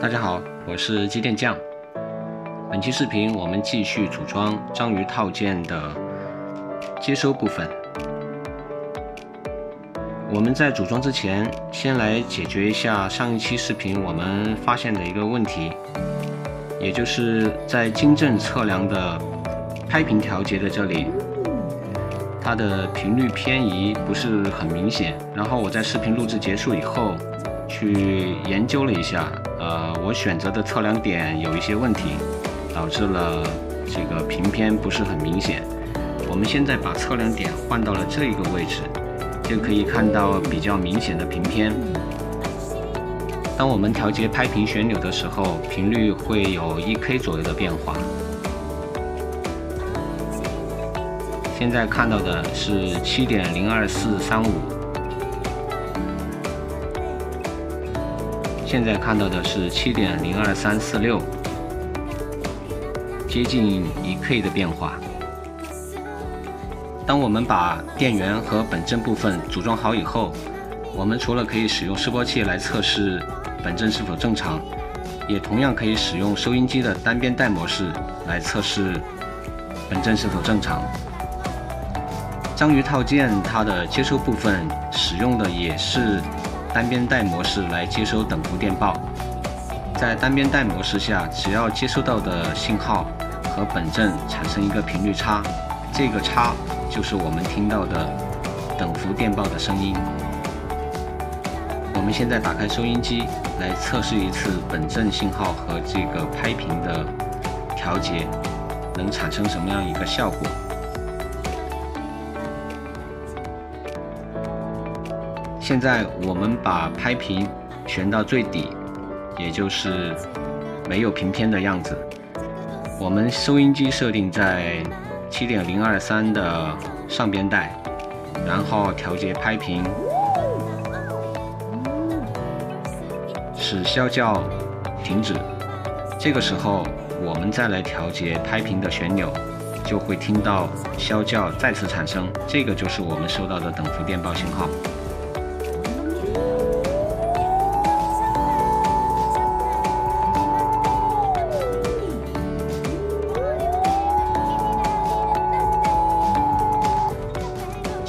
大家好，我是机电匠。本期视频我们继续组装章鱼套件的接收部分。我们在组装之前，先来解决一下上一期视频我们发现的一个问题，也就是在经正测量的拍频调节的这里，它的频率偏移不是很明显。然后我在视频录制结束以后，去研究了一下，呃，我选择的测量点有一些问题，导致了这个平偏不是很明显。我们现在把测量点换到了这一个位置。就可以看到比较明显的平偏。当我们调节拍频旋钮的时候，频率会有一 K 左右的变化。现在看到的是七点零二四三五，现在看到的是七点零二三四六，接近一 K 的变化。当我们把电源和本阵部分组装好以后，我们除了可以使用示波器来测试本阵是否正常，也同样可以使用收音机的单边带模式来测试本阵是否正常。章鱼套件它的接收部分使用的也是单边带模式来接收等幅电报，在单边带模式下，只要接收到的信号和本阵产生一个频率差，这个差。就是我们听到的等幅电报的声音。我们现在打开收音机来测试一次本阵信号和这个拍频的调节能产生什么样一个效果。现在我们把拍频旋到最底，也就是没有频偏的样子。我们收音机设定在。七点零二三的上边带，然后调节拍频，使消叫停止。这个时候，我们再来调节拍频的旋钮，就会听到消叫再次产生。这个就是我们收到的等幅电报信号。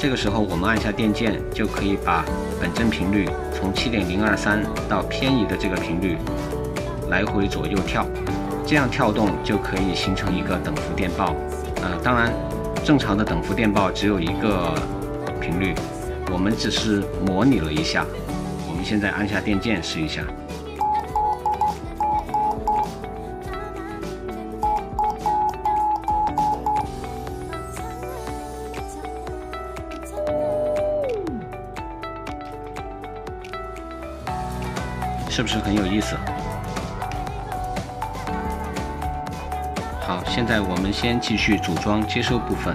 这个时候，我们按下电键，就可以把本阵频率从七点零二三到偏移的这个频率来回左右跳，这样跳动就可以形成一个等幅电报。呃，当然，正常的等幅电报只有一个频率，我们只是模拟了一下。我们现在按下电键试一下。是不是很有意思？好，现在我们先继续组装接收部分。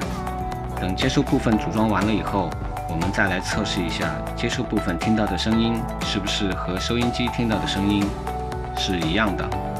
等接收部分组装完了以后，我们再来测试一下接收部分听到的声音是不是和收音机听到的声音是一样的。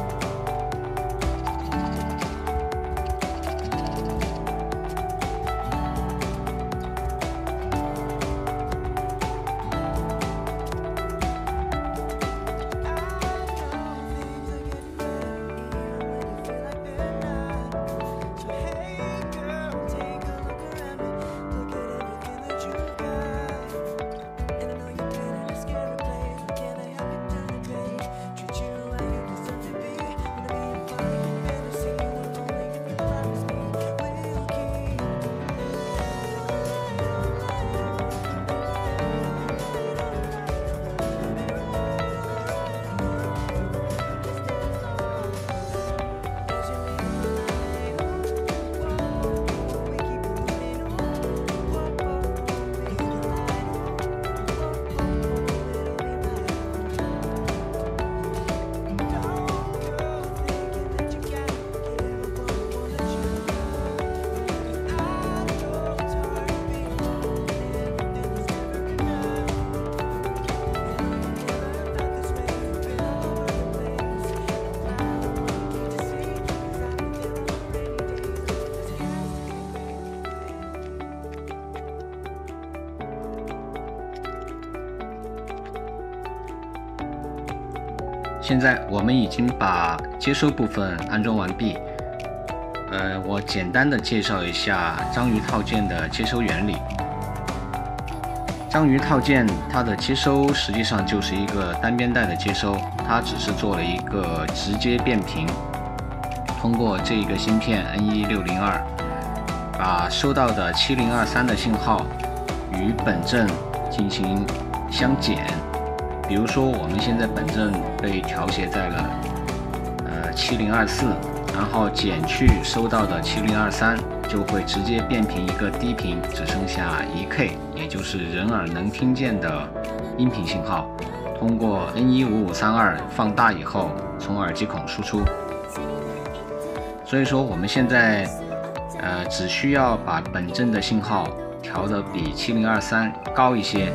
现在我们已经把接收部分安装完毕。呃，我简单的介绍一下章鱼套件的接收原理。章鱼套件它的接收实际上就是一个单边带的接收，它只是做了一个直接变频，通过这一个芯片 N1602，把收到的7023的信号与本阵进行相减。比如说，我们现在本阵被调谐在了呃7024，然后减去收到的7023，就会直接变频一个低频，只剩下一 K，也就是人耳能听见的音频信号，通过 N15532 放大以后，从耳机孔输出。所以说，我们现在呃只需要把本阵的信号调的比7023高一些。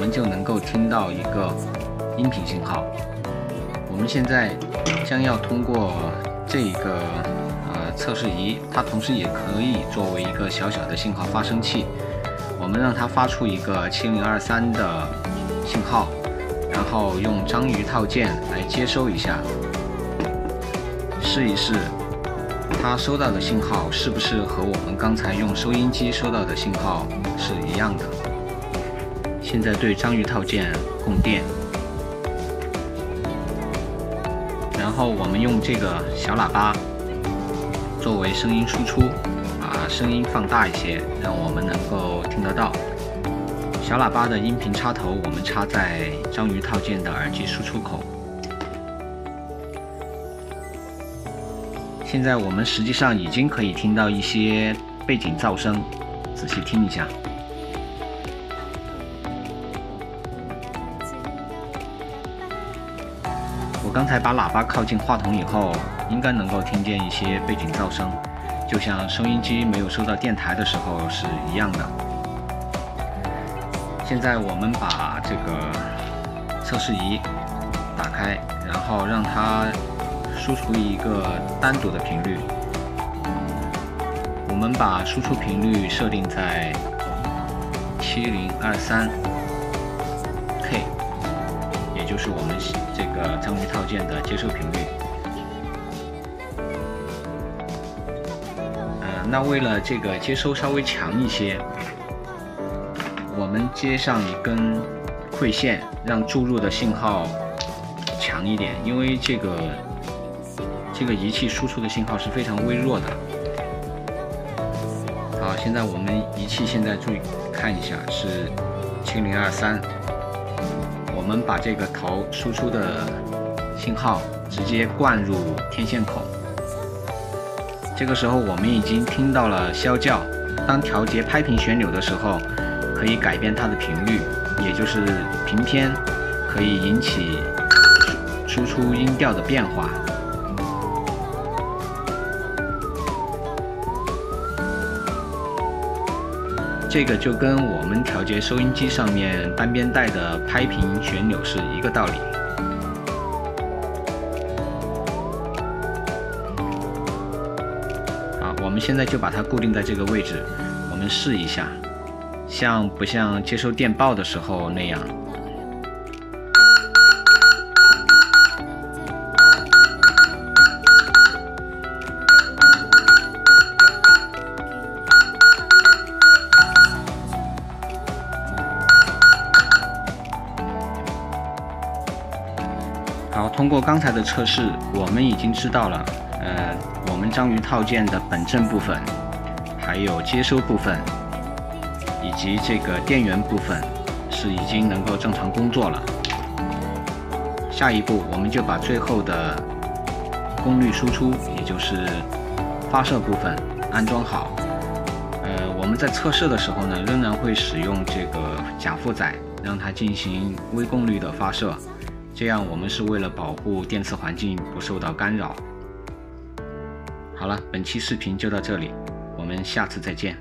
我们就能够听到一个音频信号。我们现在将要通过这个呃测试仪，它同时也可以作为一个小小的信号发生器。我们让它发出一个七零二三的信号，然后用章鱼套件来接收一下，试一试它收到的信号是不是和我们刚才用收音机收到的信号是一样的。现在对章鱼套件供电，然后我们用这个小喇叭作为声音输出，把声音放大一些，让我们能够听得到。小喇叭的音频插头我们插在章鱼套件的耳机输出口。现在我们实际上已经可以听到一些背景噪声，仔细听一下。我刚才把喇叭靠近话筒以后，应该能够听见一些背景噪声，就像收音机没有收到电台的时候是一样的。现在我们把这个测试仪打开，然后让它输出一个单独的频率。我们把输出频率设定在七零二三 K，也。就是我们个章鱼套件的接收频率。呃，那为了这个接收稍微强一些，我们接上一根馈线，让注入的信号强一点，因为这个这个仪器输出的信号是非常微弱的。好，现在我们仪器现在注意看一下，是七零二三。我们把这个头输出的信号直接灌入天线孔。这个时候我们已经听到了啸叫。当调节拍频旋钮的时候，可以改变它的频率，也就是频偏，可以引起输出音调的变化。这个就跟我们调节收音机上面单边带的拍频旋钮是一个道理。好，我们现在就把它固定在这个位置，我们试一下，像不像接收电报的时候那样？通过刚才的测试，我们已经知道了，呃，我们章鱼套件的本阵部分，还有接收部分，以及这个电源部分是已经能够正常工作了。下一步，我们就把最后的功率输出，也就是发射部分安装好。呃，我们在测试的时候呢，仍然会使用这个假负载，让它进行微功率的发射。这样，我们是为了保护电磁环境不受到干扰。好了，本期视频就到这里，我们下次再见。